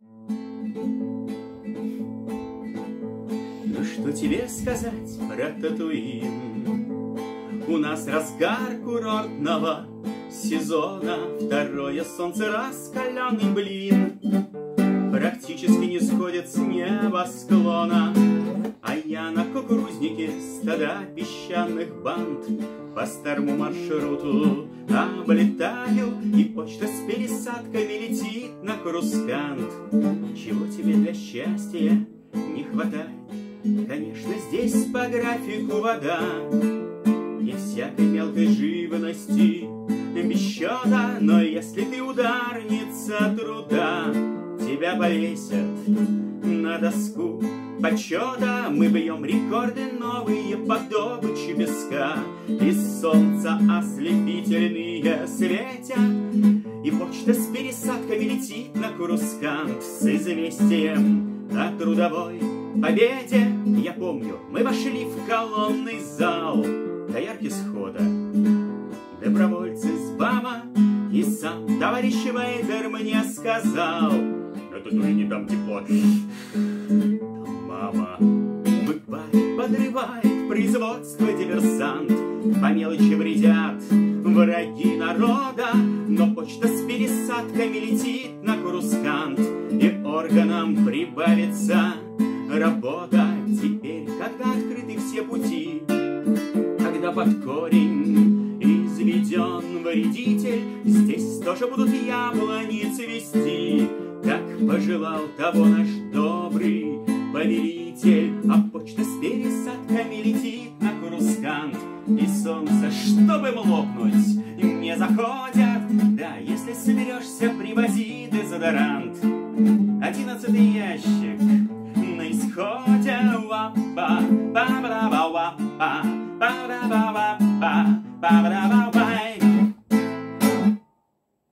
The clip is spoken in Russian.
Ну что тебе сказать про Татуин? У нас разгар курортного сезона, Второе солнце раскаленный блин. Практически не сходит с неба склона, стада песчаных банд По старому маршруту облетаю, И почта с пересадками летит на Крускант. Чего тебе для счастья не хватает? Конечно, здесь по графику вода И всякой мелкой живности без счета Но если ты ударница труда Тебя повесят на доску почета. Мы бьем рекорды новые по добыче песка. Из солнца ослепительные светят. И почта с пересадками летит на Курускант С известием о трудовой победе. Я помню, мы вошли в колонный зал. Доярки схода, добровольцы с БАМа И сам товарищ Вейдер мне сказал Это тоже не дам тепло подрывает производство диверсант. По мелочи вредят враги народа Но почта с пересадками летит на Курускант И органам прибавится работа. Теперь, когда открыты все пути Когда под корень изведен вредитель Здесь тоже будут яблони цвести Как пожелал того наш добрый Курускант И солнце, чтобы лопнуть, не заходят Да, если соберешься, привози дезодорант. Одиннадцатый ящик на исходе Ва-ба, ба-ба-ба-ба-ба, ба-ба-ба-ба-ба, ба-ба-ба-ба